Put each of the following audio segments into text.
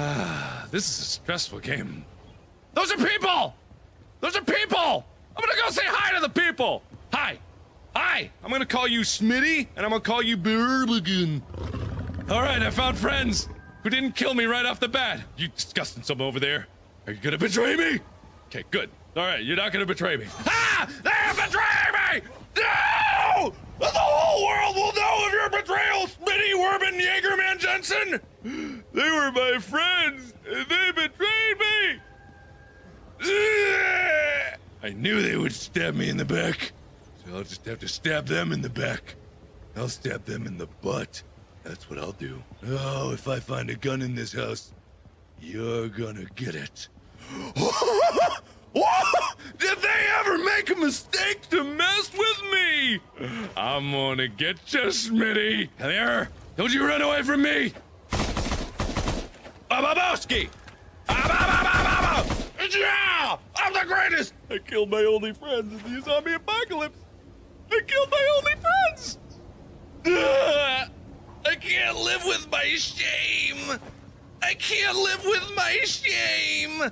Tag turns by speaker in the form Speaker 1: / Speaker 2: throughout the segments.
Speaker 1: this is a stressful game. Those are people! Those are people! I'm gonna go say hi to the people! Hi! Hi! I'm gonna call you Smitty, and I'm gonna call you Burbigan. Alright, I found friends who didn't kill me right off the bat. You disgusting some over there. Are you gonna betray me? Okay, good. Alright, you're not gonna betray me. Ah! They have betrayed me! No! The whole world will know of your betrayal, Smitty, Werben, Jaegerman, Jensen! They were my friends, and they betrayed me! I knew they would stab me in the back, so I'll just have to stab them in the back. I'll stab them in the butt. That's what I'll do. Oh, if I find a gun in this house, you're gonna get it. Did they ever make a mistake to mess with me? I'm gonna get you, Smitty. Come here. Don't you run away from me. Bababowski! Yeah! I'm the greatest! I killed my only friends in the zombie apocalypse! I killed my only friends! Ugh! I can't live with my shame! I can't live with my shame!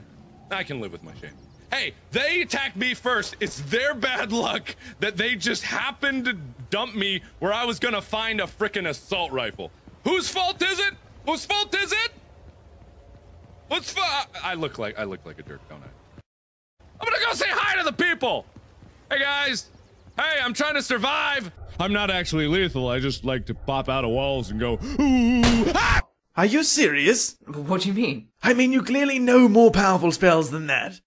Speaker 1: I can live with my shame. Hey, they attacked me first. It's their bad luck that they just happened to dump me where I was gonna find a frickin' assault rifle. Whose fault is it? Whose fault is it? What's fu- I look like I look like a jerk, don't I? I'm gonna go say hi to the people. Hey guys. Hey, I'm trying to survive. I'm not actually lethal. I just like to pop out of walls and go. Ooh, ah!
Speaker 2: Are you serious?
Speaker 3: What do you mean?
Speaker 2: I mean, you clearly know more powerful spells than that.